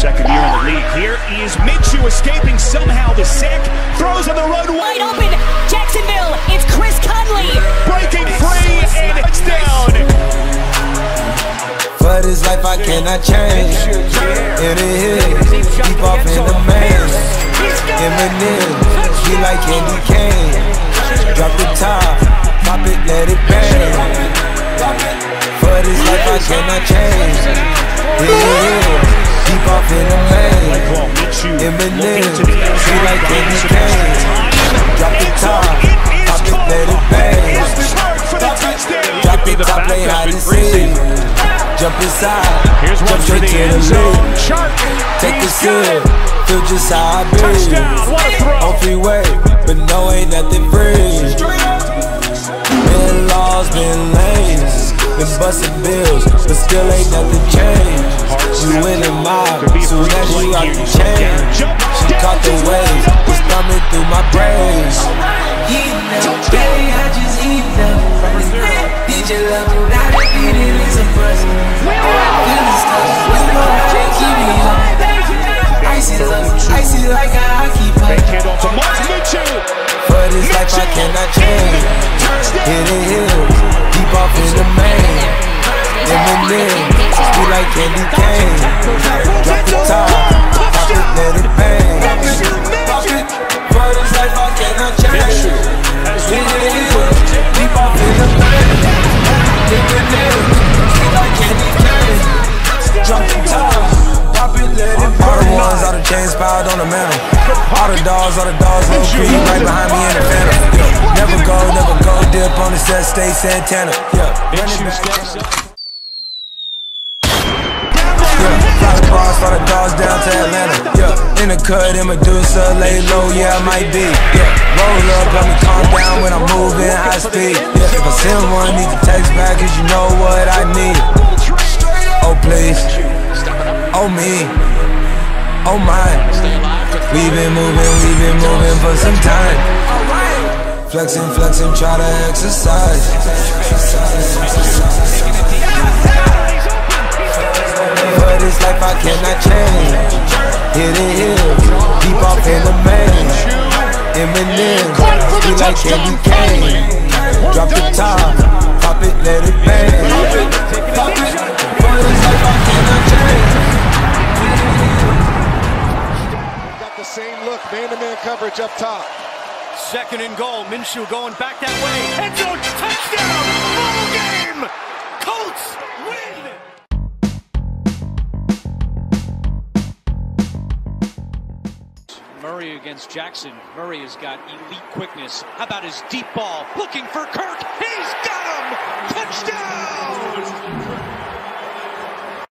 second year in the league. Here is Minshew escaping somehow the sack. Throws on the run. Wide open. Jacksonville. It's Chris Conley. Breaking free and touchdown. For this life I cannot change. In the hills, keep off in the man. Eminem, be like candy cane. Drop the top, pop it, let it bang. For this life I cannot change. In the hills, keep off in the man. Eminem, be like candy cane. Drop the top, pop it, let it bang. Drop the top, play hide and seek. Jump inside, Here's jump straight the to the lead. Take a sip, feel just how I Touchdown. breathe. What a throw. On freeway, but no, ain't nothing free. Been laws, been lanes, been busting bills, but still ain't nothing changed. You in the mob, soon as you out the chain. She caught the waves, it's thumbing through my brains. Eating up, baby, I just eat up. Did you love me? Now that beat it is a bust. Candy cane. Drop the top, pop it, let it bang. For this life I cannot change. Hit the hills, deep off in the main. Eminem, be like candy cane. Drop the top, pop it, let it bang. All the ones, all the chains piled on the mantle. All the dogs, all the dogs, low key, right behind me in the phantom. Never go, never go, dip on the set, stay Santana. Yeah, running back. Fly the dogs down to Atlanta. Yeah, in the cut, in Medusa, lay low, yeah, I might be. Yeah, roll up, let me calm down when I'm moving high speed. Yeah, if I send one, need to text back, cause you know what I need. Oh, please. Oh, me. Oh, my. We've been moving, we've been moving for some time. Flexing, flexing, try to exercise. For this life I cannot like candy cane. Drop the top, pop it, let it bang. Pop it. For this life I cannot change. Got the same look, man-to-man coverage up top. Second and goal. Minshew going back that way. End zone. Touchdown. Murray against Jackson. Murray has got elite quickness. How about his deep ball? Looking for Kirk. He's got him! Touchdown!